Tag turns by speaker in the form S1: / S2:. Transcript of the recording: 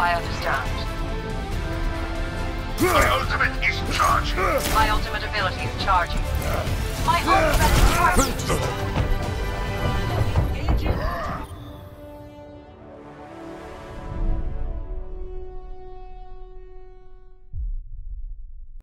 S1: I understand.
S2: My ultimate is charging.
S1: My ultimate ability is charging.